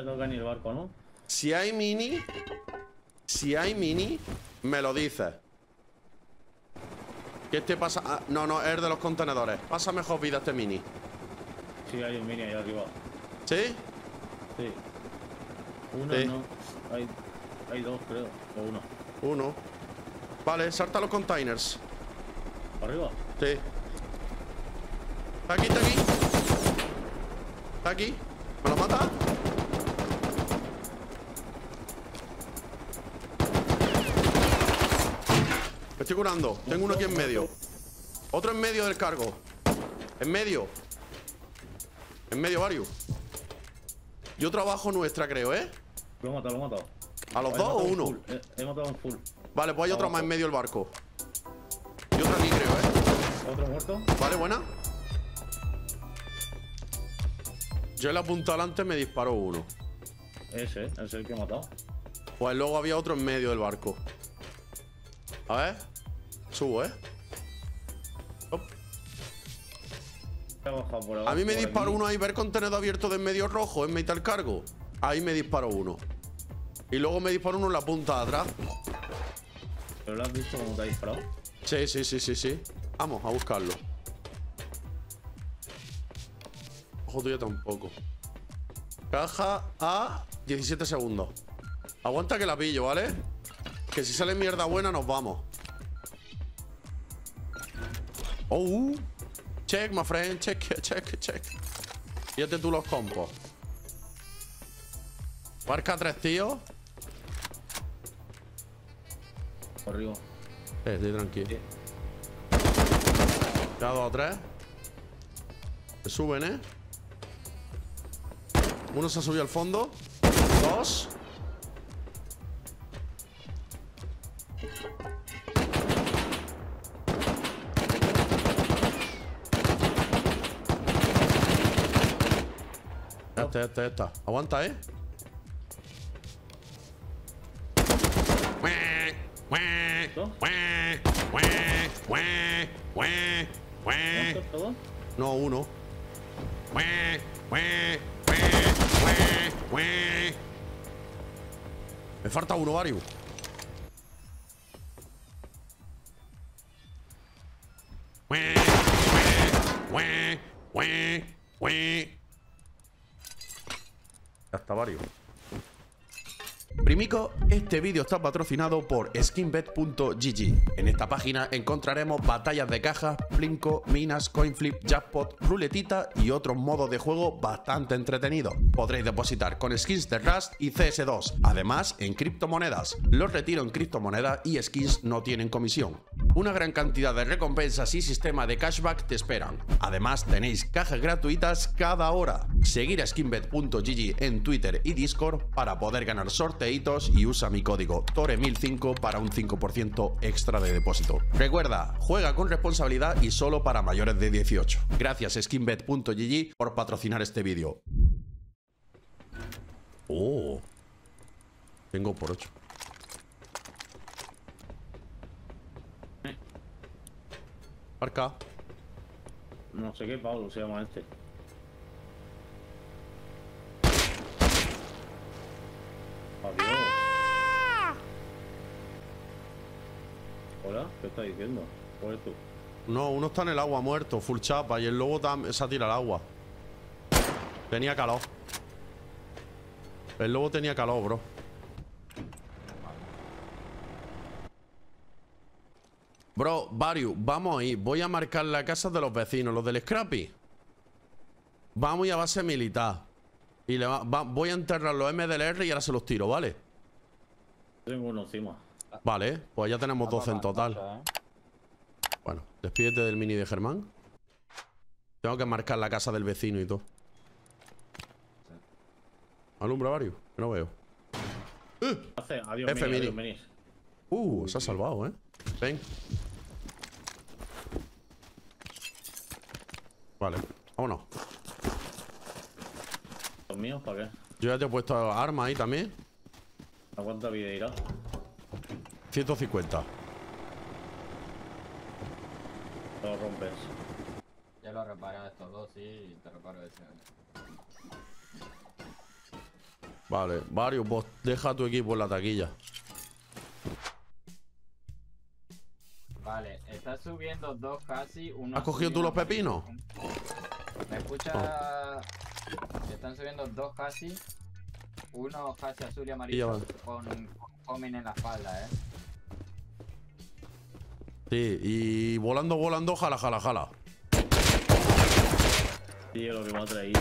haya tocado ni el barco, ¿no? Si hay mini, si hay mini, me lo dices. Que este pasa... ah, no, no, es de los contenedores. Pasa mejor vida este mini. Sí, hay un mini ahí arriba. ¿Sí? Sí. Uno Sí. no. Hay, hay dos, creo. O uno. Uno. Vale, salta los containers. ¿Arriba? Sí. Está aquí, está aquí. Está aquí. ¿Me lo mata? Me estoy curando. Tengo uno aquí en medio. Otro en medio del cargo. En medio. En medio, varios. Y otro abajo nuestra, creo, ¿eh? Lo he matado, lo he matado. ¿A los He dos o un uno? full, He, he matado un full. Vale, pues hay otro más en medio del barco. Y otro aquí, creo, ¿eh? Otro muerto. Vale, buena. Yo le apuntado antes me disparó uno. Ese, ese es el que he matado. Pues luego había otro en medio del barco. A ver. Subo, ¿eh? A mí me disparó uno ahí, ver contenedor abierto de en medio rojo, en metal cargo. Ahí me disparó uno. Y luego me disparó uno en la punta de atrás. ¿Pero lo has visto cómo te ha disparado? Sí, sí, sí, sí, sí. Vamos a buscarlo. Ojo tuyo tampoco. Caja a 17 segundos. Aguanta que la pillo, ¿vale? Que si sale mierda buena nos vamos. Oh. Check, my friend. Check, check, check. Fíjate tú los compos. Marca tres tíos. Arriba. Eh, estoy tranquilo. Ya dos o tres. Se suben, ¿eh? Uno se ha subido al fondo. Dos. Este, este, esta. Aguanta, ¿eh? No, uno. Me falta uno, Vario. Ya está, Vario. Primico, este vídeo está patrocinado por skinbet.gg. En esta página encontraremos batallas de cajas, plinko, minas, coinflip, jackpot, ruletita y otros modos de juego bastante entretenidos. Podréis depositar con skins de Rust y CS2, además en criptomonedas. Los retiro en criptomonedas y skins no tienen comisión. Una gran cantidad de recompensas y sistema de cashback te esperan. Además tenéis cajas gratuitas cada hora. Seguir a skinbet.gg en Twitter y Discord para poder ganar sorteitos y usa mi código TORE1005 para un 5% extra de depósito. Recuerda, juega con responsabilidad y solo para mayores de 18. Gracias skinbet.gg por patrocinar este vídeo. Oh. Tengo por 8. Marca. No sé qué Pablo se llama este. Adiós. Hola, ¿qué estás diciendo? ¿Cuál es tú? No, uno está en el agua muerto, full chapa, y el lobo se ha tirado al agua. Tenía calor. El lobo tenía calor, bro. Bro, Varius, vamos ahí. Voy a marcar la casa de los vecinos, los del Scrappy. Vamos y a base militar. Y le va- va- voy a enterrar los MDLR y ahora se los tiro, ¿vale? Tengo uno encima. Vale, pues ya tenemos 12 en total. ¿eh? Bueno, despídete del mini de Germán. Tengo que marcar la casa del vecino y todo. Alumbra varios, que no veo. Hace, adiós, F mini, mini. adiós, minis. Uh, se ha salvado, ¿eh? Ven. Vale, vámonos. ¿Los míos para qué? Yo ya te he puesto armas ahí también. ¿A cuánta vida irá? 150. Lo rompes. Ya lo reparé a estos dos, sí, y te reparo ese. Vale, varios, vos deja tu equipo en la taquilla. Está subiendo dos casi. Uno ¿Has cogido tú los pepinos? ¿Me escucha? Están subiendo dos casi. Uno casi azul y amarillo con, con homing en la espalda, eh. Sí, y volando, volando, jala, jala, jala. Tío, lo que me ha traído.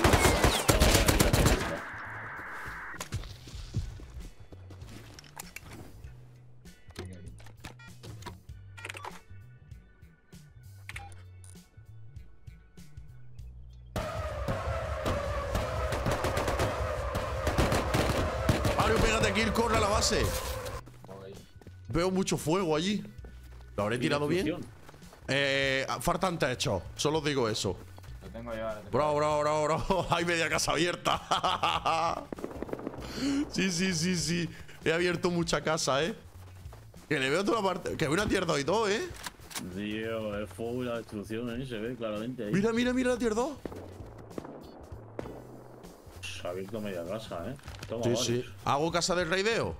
Corre a la base. Voy. Veo mucho fuego allí. ¿Lo habré tirado bien? Eh, faltan techos, solo digo eso. Lo tengo yo ahora. te Bro, bro, bro, bro. Hay media casa abierta. sí, sí, sí, sí. He abierto mucha casa, eh. Que le veo toda la parte. Que veo una tier 2 y todo, eh. Tío, el fuego y la destrucción, ¿eh? Se ve claramente ahí. Mira, mira, mira la tier 2. Se ha abierto media casa, ¿eh? Toma, Sí, varios. sí. ¿Hago casa de raideo?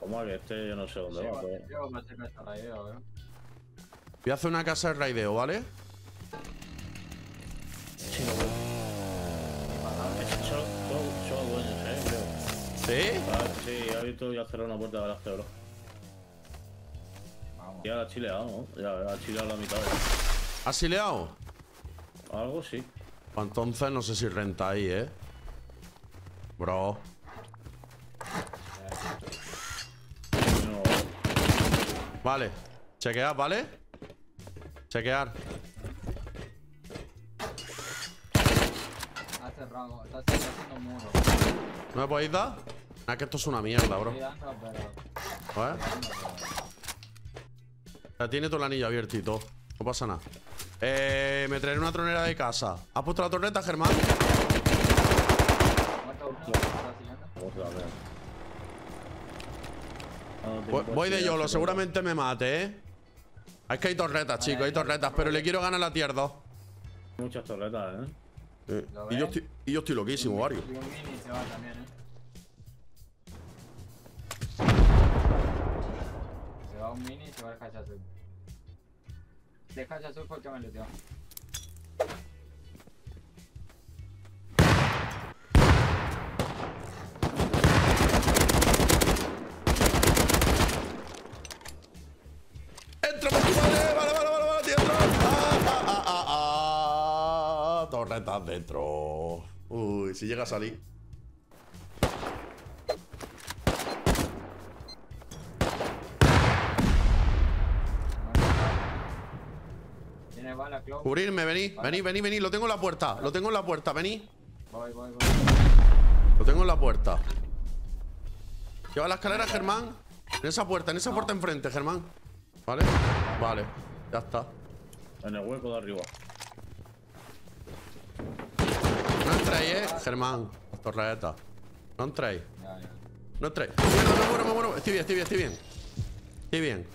Toma, que este yo no sé dónde va. pero- Yo me está la idea, eh. Voy a hacer una casa de raideo, ¿vale? Es solo, solo, dueños, ¿eh? Creo. ¿Sí? Ah, sí, ha abierto y ha cerrado una puerta de garaje, bro. Vamos. Ya la ha chileado, ¿no? Ya ha chileado la mitad. ¿Has sileado? Algo sí. Entonces no sé si renta ahí, ¿eh? Bro. Vale. Chequear, ¿vale? Chequear. ¿No me podéis dar? Ah, que esto es una mierda, bro. ¿Eh? Ya tiene todo el anillo abierto y todo. No pasa nada. Eh, me traeré una tronera de casa. ¿Has puesto la torreta, Germán? Ah, Voy, voy de YOLO, seguramente me mate, ¿eh? Es que hay torretas, chicos, hay torretas, pero le quiero ganar la tier 2. Muchas torretas, ¿eh? Eh, ¿Lo y, yo estoy, y yo estoy loquísimo, Wario. Y un mini se va también, eh. Se va un mini y se va el hacha azul. Deja hacha azul porque me looteó. ¡Entra por tu madre! ¡Vale, vale, vale, vale! tío, entra. ¡Ah, ah, ah, ah, ah! Torretas dentro. Uy, si llega a salir. Cubrirme, vení, vení, vení, vení. Lo tengo en la puerta, lo tengo en la puerta, vení. Voy, voy, voy. Lo tengo en la puerta. Lleva la escalera, Germán. En esa puerta, en esa puerta enfrente, Germán. ¿Vale? Vale, ya está. En el hueco de arriba. No entréis, eh, Germán. Torreta. No entréis. No entréis. Me muero, me muero. Estoy bien, estoy bien, estoy bien. Estoy bien.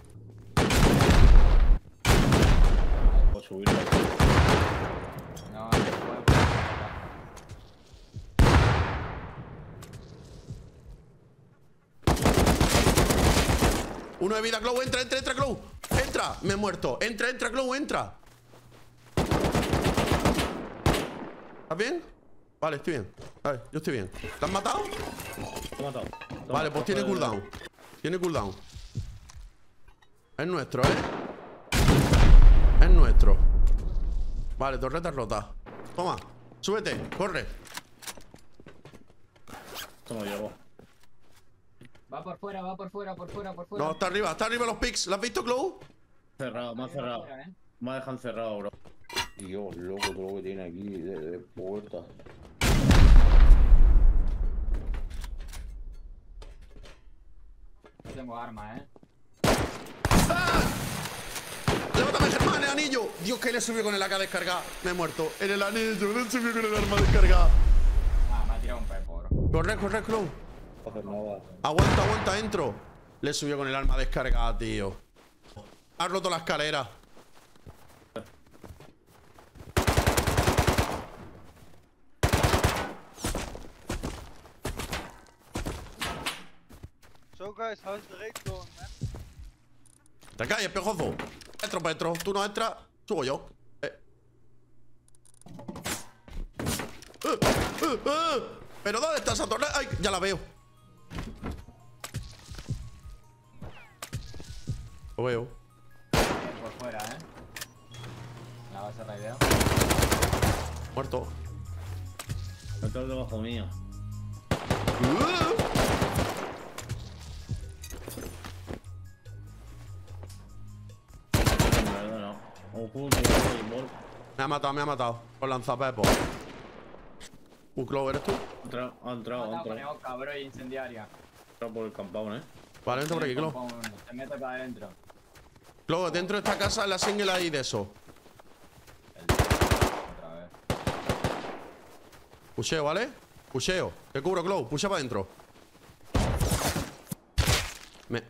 Puedo subir. No, no puedo. Uno de vida, Clow. Entra, entra, entra, Clow. Entra. Me he muerto. Entra, entra, Clow, entra. ¿Estás bien? Vale, estoy bien. Vale, yo estoy bien. ¿Te has matado? Te he matado. Vale, pues tiene cooldown. Tiene cooldown. Es nuestro, ¿eh? Nuestro. Vale, torreta rota. Toma, súbete, corre. Esto no llego. Va por fuera, va por fuera, por fuera, por fuera. No, está arriba, está arriba los pics. ¿Lo has visto, Clow? Cerrado, me ha cerrado. eh. Me ha dejado encerrado, bro. Dios, loco, todo lo que tiene aquí de, de puerta. No tengo arma, eh. Dios, que le subió con el AK descargada. Me he muerto. En el anillo, le subió con el arma descargada. Ah, me ha tirado un peporo. Corre, corre, Clow. Aguanta, aguanta, entro. Le subió con el arma descargada, tío. Ha roto la escalera. So guys, how's the Entro, Petro. Tú no entras, subo yo. Eh. Eh, eh. ¿Pero dónde está esa torre? ¡Ay! Ya la veo. Lo veo. Por fuera, ¿eh? La base raideo. Muerto. Está debajo mío. Uh. Me ha matado, me ha matado. Con lanzapepo. Un Clover, ¿eres tú? Ha entrado, ha entrado, ha con entrado. cabrón incendiaria. Ha entrado por el campón, eh. Vale, entra por aquí, Clover. Compound, Se mete para adentro. Clover, dentro de esta casa la single ahí de eso. El Otra vez. Pusheo, ¿vale? Pusheo. Te cubro, Clow. Pusha para adentro. Me...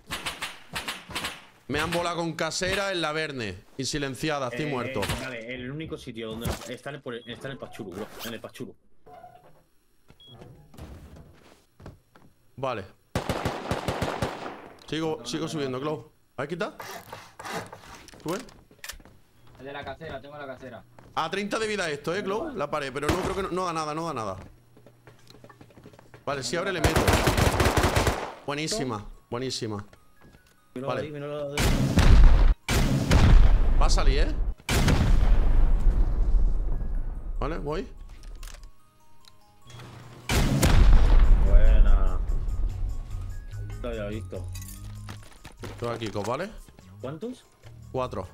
Me han volado con casera en la Verne. Y silenciada, estoy Eh, muerto. vale, el único sitio donde está el, está en el Pachuru, bro. En el Pachuru. Vale. Sigo, sigo subiendo, Clow. ¿Has quitado? ¿Sube? El de la casera, tengo la casera. A 30 de vida esto, ¿eh, Clow? La pared, pero no creo que no, no da nada, no da nada. Vale, si abre le meto. Buenísima, buenísima. Míralo Vale. ahí, míralo ahí. Va a salir, ¿eh? Vale, voy. Buena. Lo había visto. Estoy aquí, ¿cos, ¿vale? ¿Cuántos? Cuatro.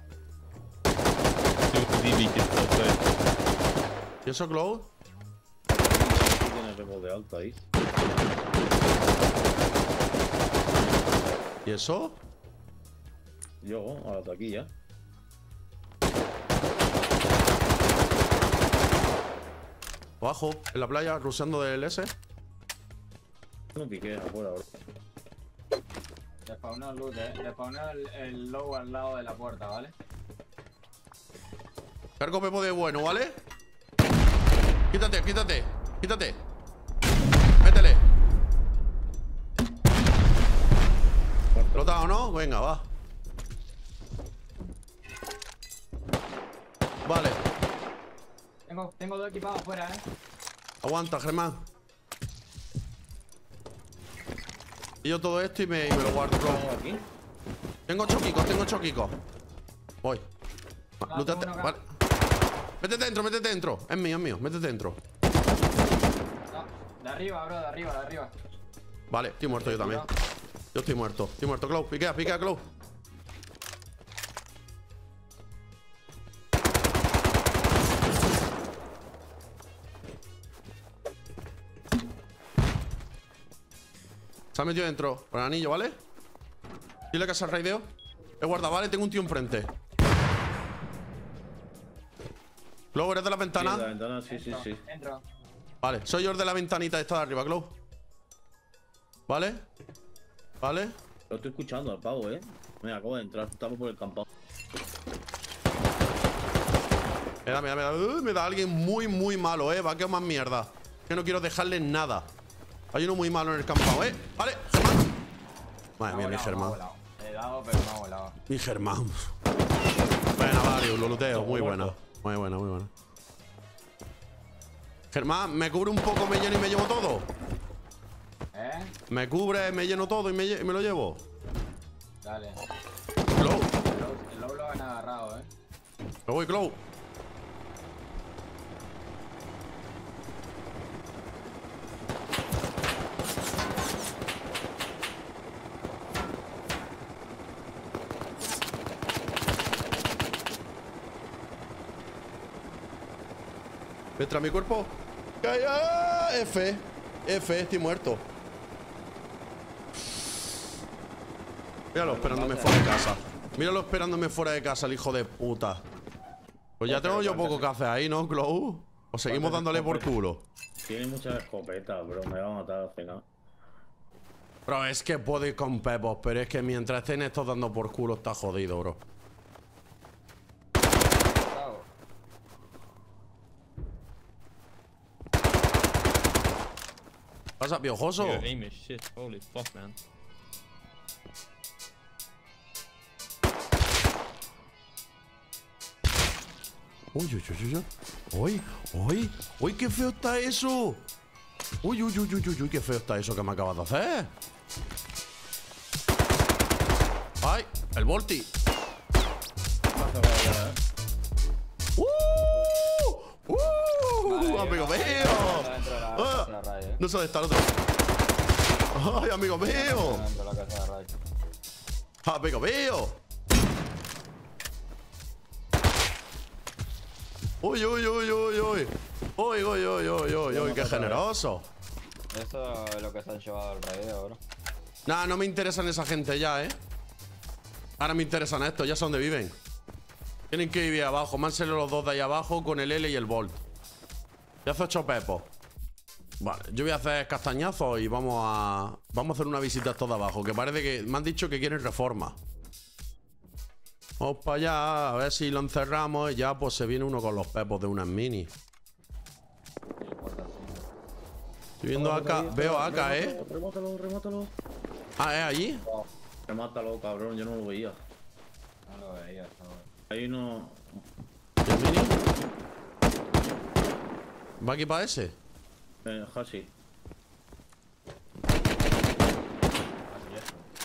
¿Y eso, Clow? Tiene remo de alto ahí. ¿Y eso? Yo, a la taquilla. Abajo, en la playa, ruseando del S. No piqué afuera, bro. Le spawnó el loot, eh. Le spawnó el, el low al lado de la puerta, ¿vale? Cargo Pepo de bueno, ¿vale? Quítate, quítate, quítate. Métele. ¿Explotado o no? Venga, va. Tengo, tengo dos equipados afuera, eh. aguanta, Germán. Y yo todo esto y me, y me lo guardo. ¿Estamos aquí? Tengo choquicos, tengo choquicos. Voy. Va, Ah, lútate, uno vale. Métete dentro, métete dentro. Es mío, es mío, métete dentro. No, de arriba, bro, de arriba, de arriba. Vale, estoy muerto yo también. Yo estoy muerto, estoy muerto, Clow. Piquea, piquea, Clow. Se ha metido dentro con el anillo, ¿vale? Dile que se raideo. He guardado, ¿vale? Tengo un tío enfrente. Clow, ¿eres de la Sí, la ventana? ventana, sí, sí, Entro, sí. Entro. Vale, soy yo el de la ventanita esta de arriba, Clow. ¿Vale? ¿Vale? Lo estoy escuchando al pavo, eh. Mira, acabo de entrar. Estamos por el campón. Me da, me da, me da. Uh, me da alguien muy, muy malo, eh. Va a quedar más mierda. Que no quiero dejarle nada. Hay uno muy malo en el campado, eh. Vale, Germán. Madre mía, mi Germán. volado. Le he dado, pero me ha volado. Mi Germán. Buena, Varius, lo luteo. Muy buena. Muy buena, muy buena. Germán, ¿me cubre un poco, me lleno y me llevo todo? ¿Eh? ¿Me cubre, me lleno todo y me, lle- y me lo llevo? Dale. Clow. El low, el low lo han agarrado, eh. Me voy, Clow. ¿Entra mi cuerpo? F. F, estoy muerto. Míralo esperándome fuera de casa. Míralo esperándome fuera de casa, el hijo de puta. Pues ya tengo yo poco que hacer ahí, ¿no, Clow? O seguimos dándole por culo. Tiene muchas escopetas, bro. Me va a matar al final. Bro, es que puedo ir con pepos, pero es que mientras estén estos dando por culo está jodido, bro. What's up, yo, Uy, uy, uy, uy, uy. Uy, uy, qué feo está eso. Uy, uy, uy, uy, uy, qué feo está eso que me acabas de hacer. ¡Ay! ¡El Volti! Vaya, eh. No dónde está el otro. ¡Ay, amigo mío! Radio. ¡Amigo mío! ¡Uy, uy, uy, uy, uy! ¡Uy, uy, uy, uy, uy, uy! ¡Qué generoso! Eso es lo que se han llevado al rey ahora. Nah, no me interesan esa gente ya, ¿eh? Ahora me interesan estos, ya sé dónde viven. Tienen que vivir abajo. Mánselo los dos de ahí abajo con el L y el Volt. Ya hace ocho pepos. Vale, yo voy a hacer castañazos y vamos a. Vamos a hacer una visita a estos de abajo. Que parece que. Me han dicho que quieren reforma. Vamos para allá, a ver si lo encerramos y ya pues se viene uno con los pepos de unas mini. Estoy viendo acá, veo acá, ¿eh? Remátalo, remátalo. Ah, ¿es allí? Remátalo, cabrón, yo no lo veía. No lo veía. Ahí no. ¿Y el mini? ¿Va aquí para ese? Eh, es.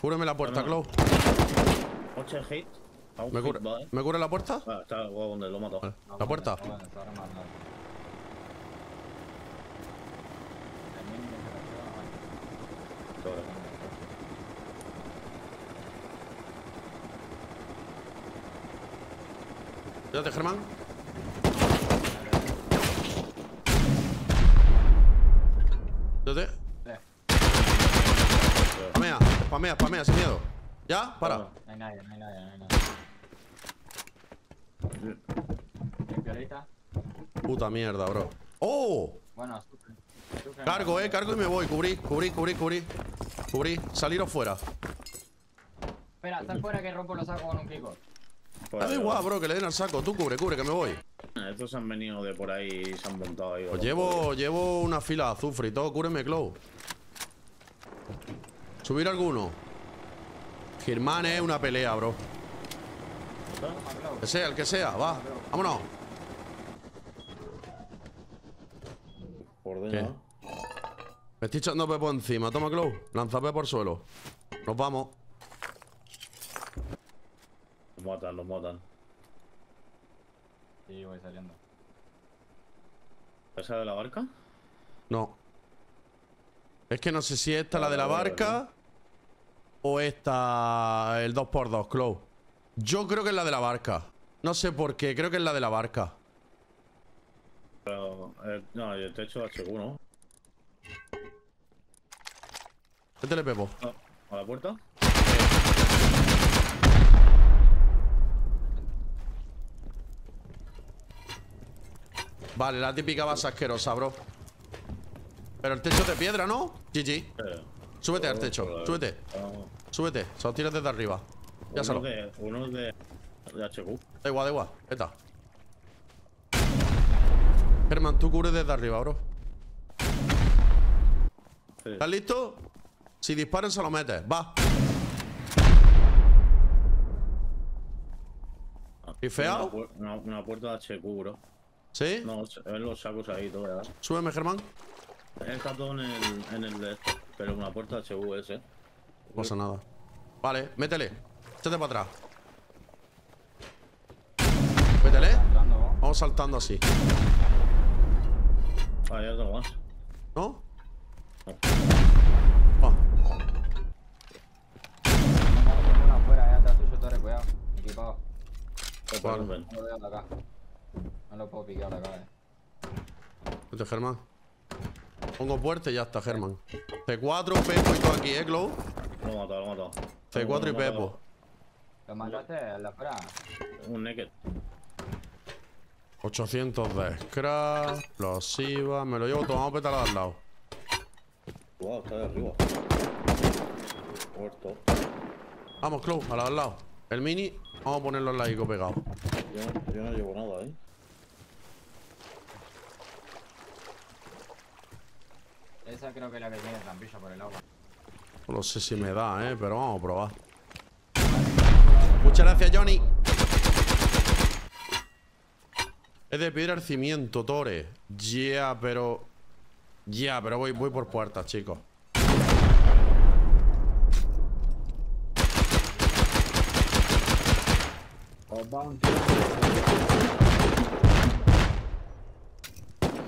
Cúbreme la puerta, Clau. no. 8 hit. ¿Me, hit, va, eh. ¿Me cubre la puerta? Ah, está el huevo donde lo he matado. Vale. ¿La puerta? bueno, bueno, está rematado. El mini que se la lleva, vale. Todo. Cuídate, Germán. Cuídate. Eh, Pamea, pamea, pamea, sin miedo. ¿Ya? Para. No hay nadie, no hay nadie, no hay nadie. Limpio ahorita. Puta mierda, bro. ¡Oh! Bueno, Cargo, eh, cargo y me voy. Cubrí, cubrí, cubrí, cubrí. Cubrí. Saliros fuera. Espera, está fuera que rompo los sacos con un kiko. Pues, Da igual, bro, que le den al saco. Tú cubre, cubre, que me voy. Estos han venido de por ahí y se han montado ahí. Pues llevo, llevo una fila de azufre y todo. Cúreme, Clow. Subir alguno. Germán es una pelea, bro. Que sea, el que sea, va. Vámonos. Ordena. Me estoy echando pepo encima. Toma, Clow. Lanza por suelo. Nos vamos. Los matan, los matan. Sí, voy saliendo. ¿Esa de la barca? No. Es que no sé si esta es la de la barca o esta el 2x2, Clow. Yo creo que es la de la barca. No sé por qué, creo que es la de la barca. Pero. eh, no, el techo HQ, ¿no? Métele Pepo. No, ¿A la puerta? Vale, la típica base asquerosa, bro. Pero el techo es de piedra, ¿no? GG. Eh, Súbete al techo, súbete. Ah, Súbete, se lo tiras desde arriba. Ya solo. uno de, de HQ. Da igual, da igual. Eta. Germán, tú cubres desde arriba, bro. Sí. ¿Estás listo? Si disparan, se lo metes. Va. ¿Rifeado? Una, pu- una, una puerta de HQ, bro. ¿Sí? No, ven los sacos ahí, todo, ¿verdad? Súbeme, Germán. Está todo en el, en el de esto. Pero una puerta de HQ ese. No pasa nada. Vale, métele. Échate para atrás. Métele. Vamos saltando así. Ah, ya tengo más. ¿No? No. Va. Tengo uno afuera, eh, atrás tuyo, Torre, cuidado. Equipado. Eh. No lo puedo picar de acá, eh. Vete, Germán. Pongo puerta y ya está, Germán. C4, Pepo y todo aquí, ¿eh, Glow? Lo he matado, lo he matado. C4 y. Pepo. ¿Lo mataste al de afuera? Un naked. 800 de scrap, explosiva. Me lo llevo todo, vamos a petar al lado. Wow, está de arriba. Muerto. Vamos, Clow, al al lado. El mini, vamos a ponerlo en la ICO pegado. Yo no, yo no llevo nada, ¿eh? Esa creo que es la que tiene trampilla por el agua. No sé si me da, eh, pero vamos a probar. Muchas gracias, Johnny. Es de piedra el cimiento, Tore. Ya, pero. Ya, pero voy, voy por puertas, chicos. Os va un tío.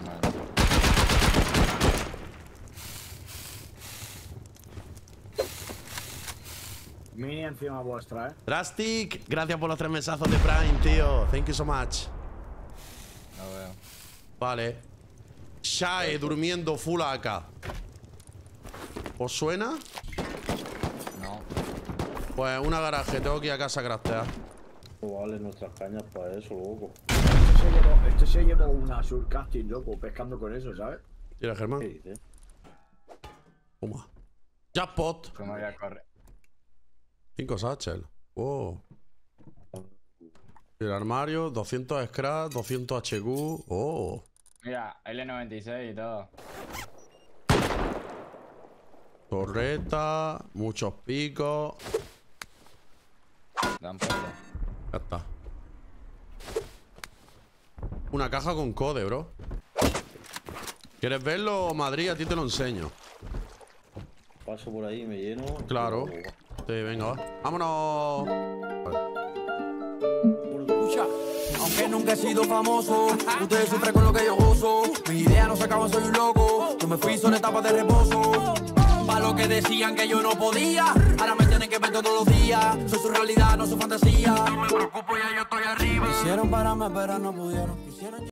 Vale. Mini encima vuestra, eh. Drastic, gracias por los tres mesazos de Prime, tío. Thank you so much. Lo veo. Vale. Shae durmiendo full AK. ¿Os suena? No. Pues una garaje, tengo que ir a casa a craftear. No vale nuestras cañas para eso, loco. Este se llevó, este se llevó una surcasting, loco, pescando con eso, ¿sabes? Mira, ¿Qué Germán. dices? Toma. Jackpot. ¿Cómo voy a correr? 5 satchel. Wow. El armario, 200 scrap, 200 HQ. Oh. Mira, L96 y todo. Torreta, muchos picos. Dan poco. Ya está. Una caja con code, bro. ¿Quieres verlo, Madrid? A ti te lo enseño. Paso por ahí y me lleno. Claro. Sí, venga, va. Vámonos. Aunque nunca he sido famoso, ustedes sufren con lo que yo gozo. Mis ideas no se acaban, soy un loco. Yo me fui solo etapa de reposo. Pa' lo que decían que yo no podía, ahora me tienen que ver todos los días. Soy su realidad, no su fantasía. No me preocupo, ya yo estoy arriba. Quisieron pararme, pero no pudieron. Quisieron